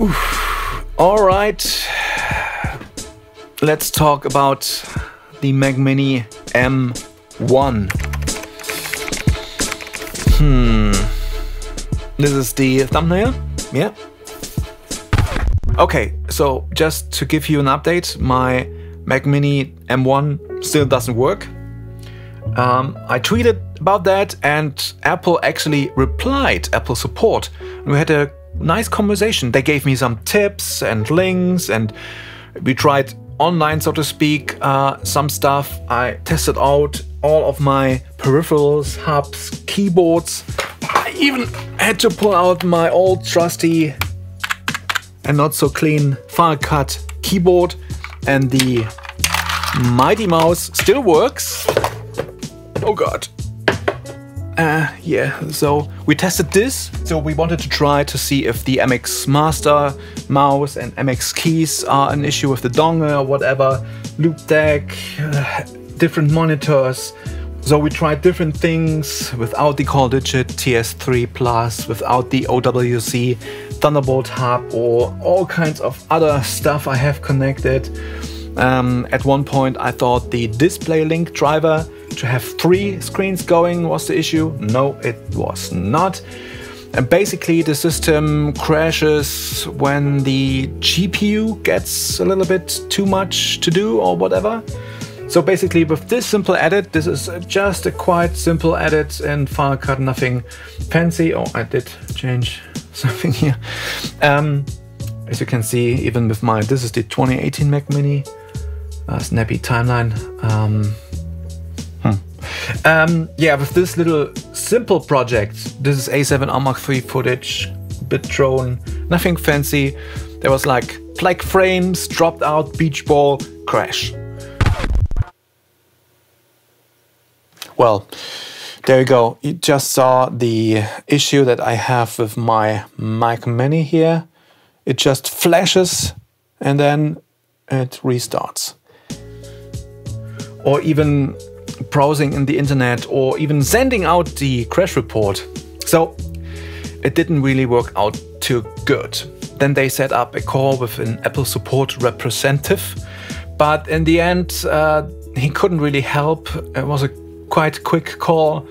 Oof. All right, let's talk about the Mac Mini M1. Hmm, this is the thumbnail, yeah. Okay, so just to give you an update, my Mac Mini M1 still doesn't work. Um, I tweeted about that and Apple actually replied, Apple support. We had a nice conversation. They gave me some tips and links and we tried online, so to speak, uh, some stuff. I tested out all of my peripherals, hubs, keyboards. I even had to pull out my old trusty and not so clean Final Cut keyboard and the Mighty Mouse still works. Oh god. Uh, yeah, so we tested this. So we wanted to try to see if the MX Master mouse and MX keys are an issue with the dongle or whatever. Loupedeck, uh, different monitors. So we tried different things without the CalDigit TS3 Plus, without the OWC Thunderbolt hub or all kinds of other stuff I have connected. Um, at one point I thought the DisplayLink driver to have three screens going was the issue. No, it was not. And basically the system crashes when the GPU gets a little bit too much to do or whatever. So basically with this simple edit, this is just a quite simple edit in Final Cut, nothing fancy. Oh, I did change something here. Um, as you can see, even with my, this is the 2018 Mac Mini, uh, snappy timeline. Um. Um, yeah, with this little simple project, this is A7R Mark III footage, bit drone, nothing fancy. There was like black frames, dropped out, beach ball, crash. Well, there you go. You just saw the issue that I have with my Mac Mini here. It just flashes and then it restarts. Or even browsing in the internet or even sending out the crash report. So it didn't really work out too good. Then they set up a call with an Apple support representative, but in the end, uh, he couldn't really help. It was a quite quick call.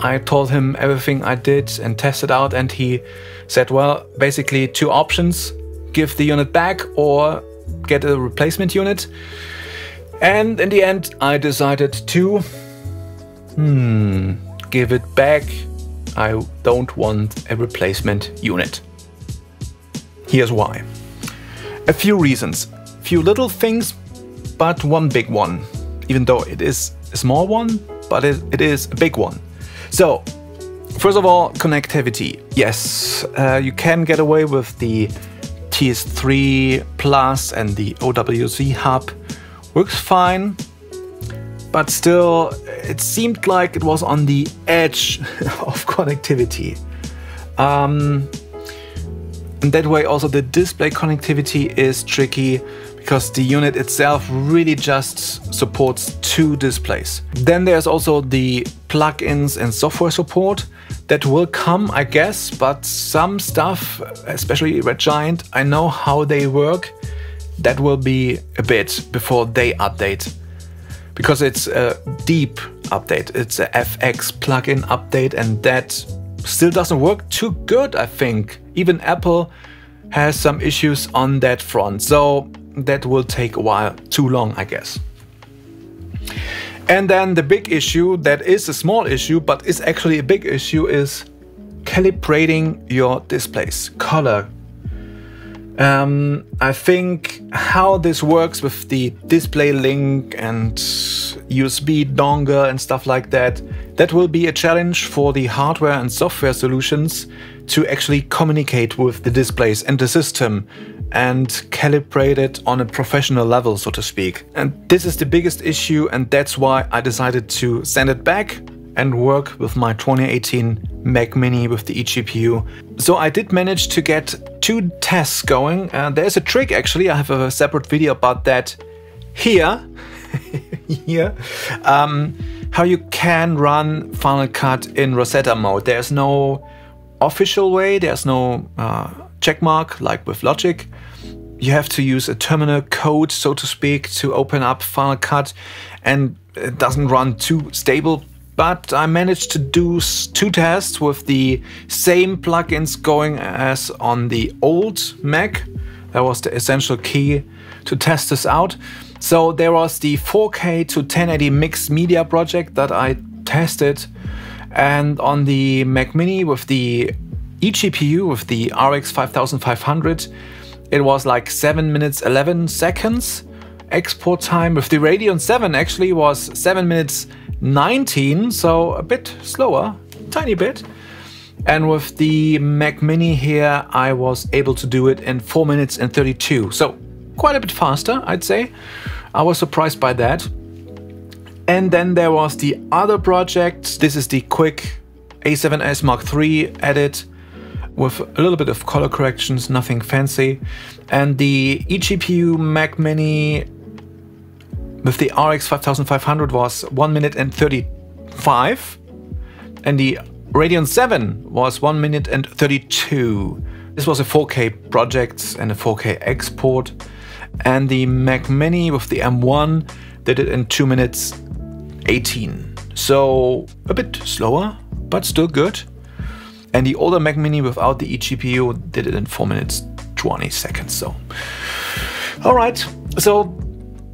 I told him everything I did and tested out, and he said, Well, basically, two options give the unit back or get a replacement unit. And in the end, I decided to hmm, give it back. I don't want a replacement unit. Here's why. A few reasons. Few little things, but one big one. Even though it is a small one, but it, it is a big one. So, first of all, connectivity. Yes, uh, you can get away with the TS3 Plus and the OWC hub. Works fine, but still, it seemed like it was on the edge of connectivity. Um, and that way, also the display connectivity is tricky because the unit itself really just supports two displays. Then there's also the plugins and software support that will come, I guess, but some stuff, especially Red Giant, I know how they work. That will be a bit before they update because it's a deep update. It's a FX plugin update and that still doesn't work too good, I think. Even Apple has some issues on that front. So that will take a while, too long, I guess. And then the big issue that is a small issue, but is actually a big issue is calibrating your displays, color. Um, I think how this works with the DisplayLink and USB dongle and stuff like that, that will be a challenge for the hardware and software solutions to actually communicate with the displays and the system and calibrate it on a professional level, so to speak. And this is the biggest issue, and that's why I decided to send it back and work with my 2018 Mac Mini with the eGPU. So I did manage to get two tests going. Uh, there's a trick actually, I have a separate video about that here. here. Um, how you can run Final Cut in Rosetta mode. There's no official way, there's no uh, checkmark like with Logic. You have to use a terminal code, so to speak, to open up Final Cut and it doesn't run too stable. But I managed to do two tests with the same plugins going as on the old Mac. That was the essential key to test this out. So there was the 4K to 1080 mixed media project that I tested and on the Mac Mini with the eGPU with the RX 5500 it was like 7 minutes 11 seconds export time with the Radeon 7 actually was 7 minutes 19 so a bit slower tiny bit and with the Mac Mini here I was able to do it in 4 minutes and 32 so quite a bit faster I'd say I was surprised by that and then there was the other project. This is the quick A7S Mark III edit with a little bit of color corrections, nothing fancy. And the eGPU Mac Mini with the RX 5500 was 1 minute and 35. And the Radeon 7 was 1 minute and 32. This was a 4K project and a 4K export. And the Mac Mini with the M1 did it in 2 minutes 18. So a bit slower, but still good. And the older Mac Mini without the eGPU did it in 4 minutes 20 seconds. So, all right. So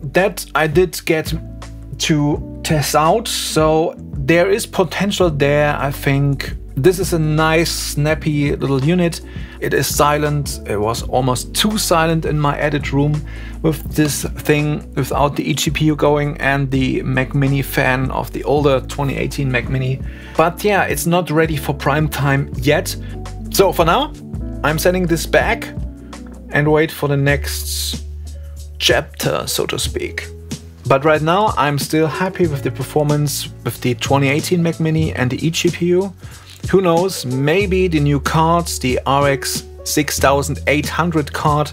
that I did get to test out. So there is potential there, I think, this is a nice, snappy little unit. It is silent. It was almost too silent in my edit room with this thing without the eGPU going and the Mac Mini fan of the older 2018 Mac Mini. But yeah, it's not ready for prime time yet. So for now, I'm sending this back and wait for the next chapter, so to speak. But right now, I'm still happy with the performance with the 2018 Mac Mini and the eGPU. Who knows, maybe the new cards, the RX 6800 card,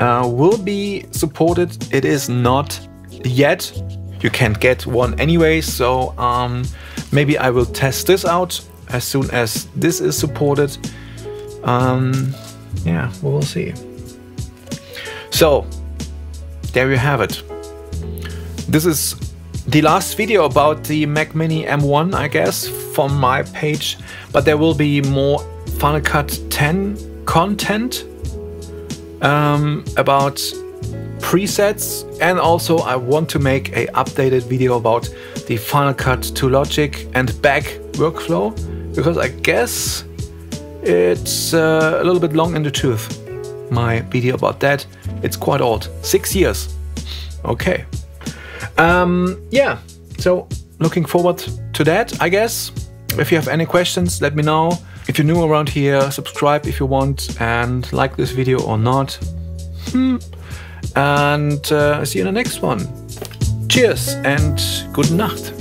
uh, will be supported. It is not yet. You can't get one anyway, so um, maybe I will test this out as soon as this is supported. Um, yeah, we will see. So, there you have it. This is the last video about the Mac Mini M1, I guess, from my page, but there will be more Final Cut 10 content um, about presets. And also I want to make a updated video about the Final Cut to Logic and back workflow because I guess it's uh, a little bit long in the tooth my video about that it's quite old six years okay um, yeah, so looking forward to that, I guess. If you have any questions, let me know. If you're new around here, subscribe if you want and like this video or not. Hmm. And uh, see you in the next one. Cheers and good night.